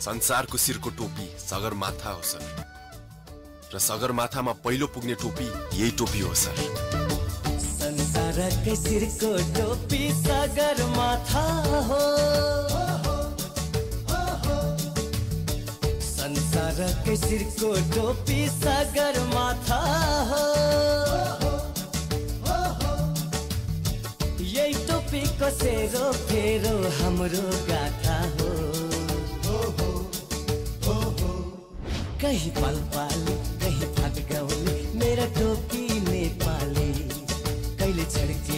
संसारको शिरको टोपी सगरमाथा हो सर। र सगरमाथामा पहिलो पुग्ने टोपी यही टोपी हो सर। संसारकै शिरको टोपी सगरमाथा हो। संसारकै शिरको टोपी सगरमाथा हो। यही टोपीको सेरो फेरो हाम्रो गाथा। हो कहीं पल पाली कहीं भाग गाउँले मेरो टोपी नेपाली। कहिले छड्किन्छ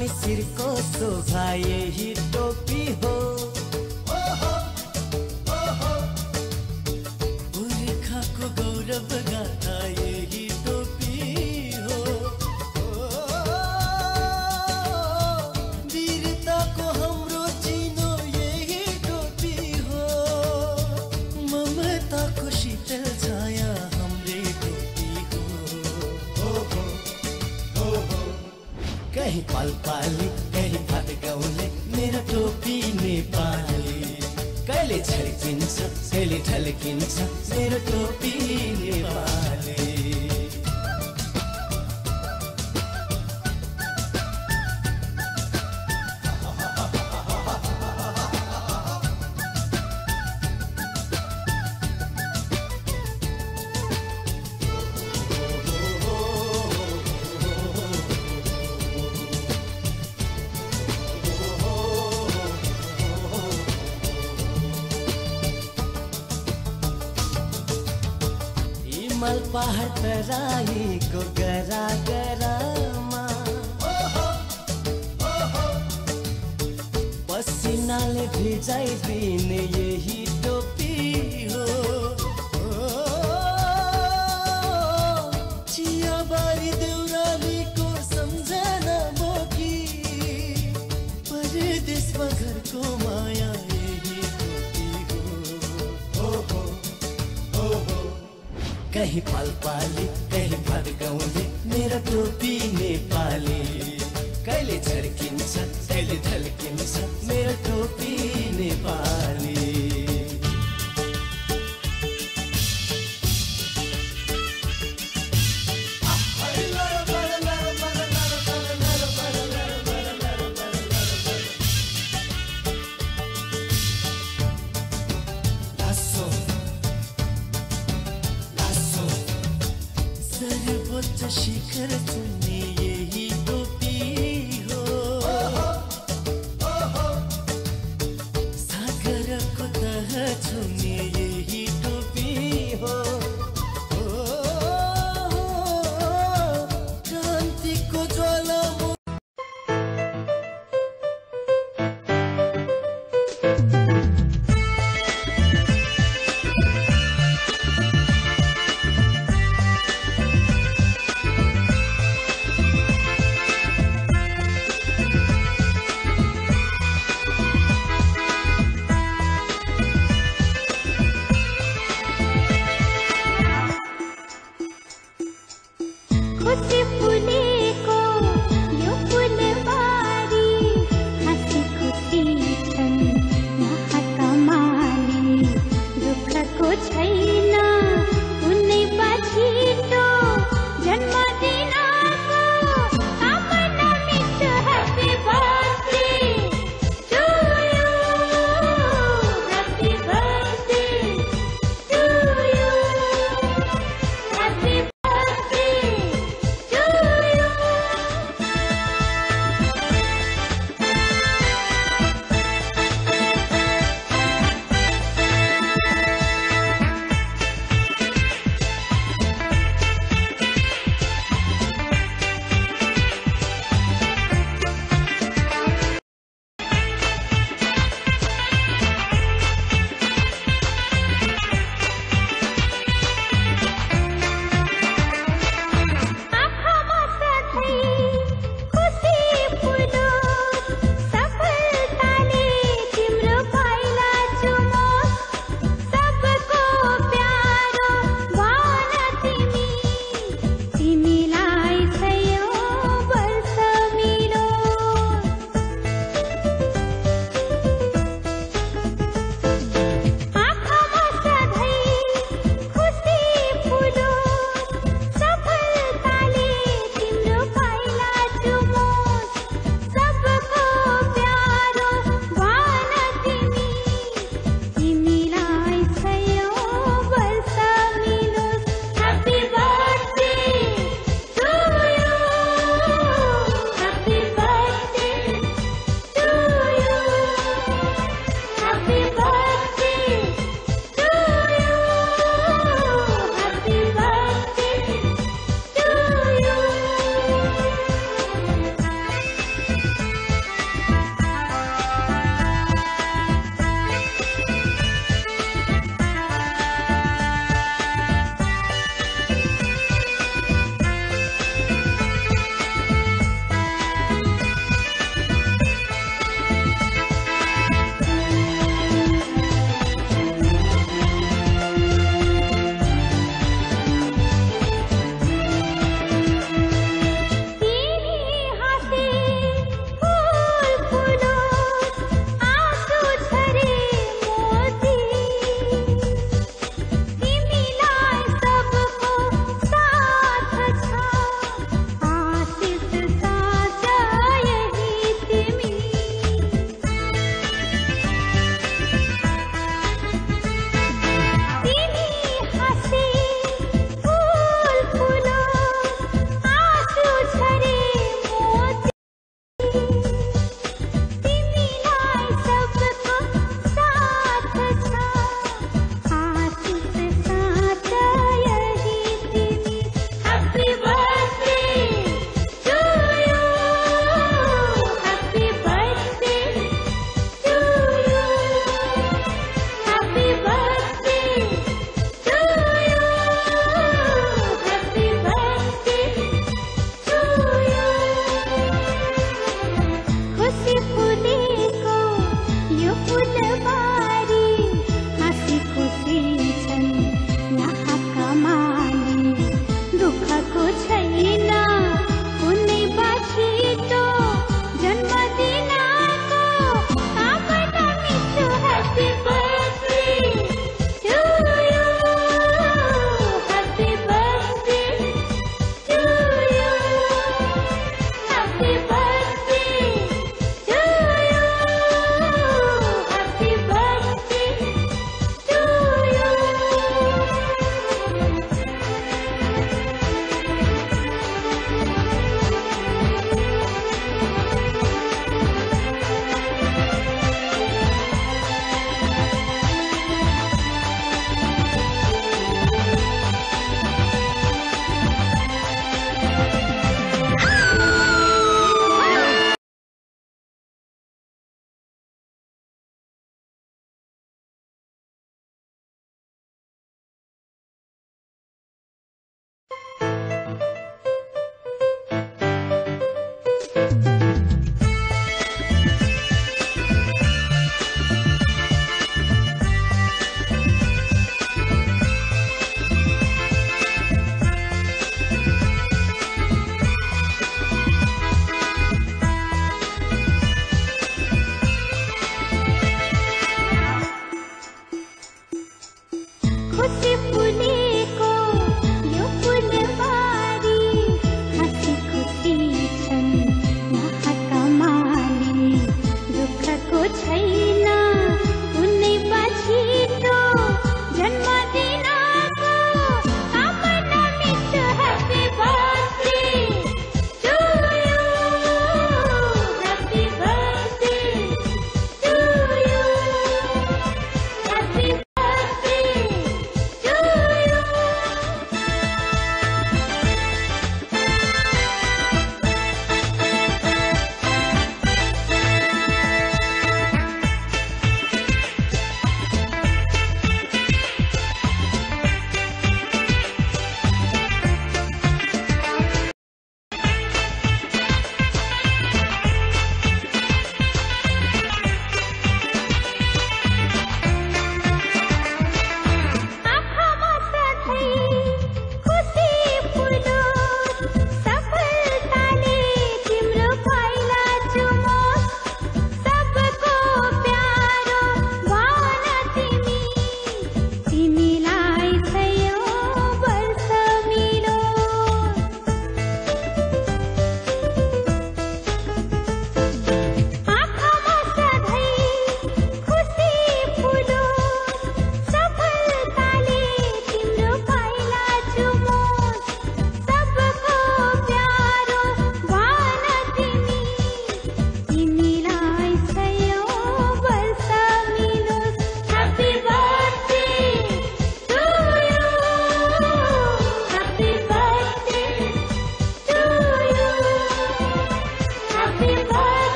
स्वाभिमानी शिरको शोभा यही टोपी हो। ठल्किन्छ मेरो टोपी हिमाल पहाड तराईको गरा गरामा पसिनाले भिजाइदिने यही कहीं पल पाली कहीं भर गाउँले मेरो टोपी नेपाली। कहिले झर्किन्छ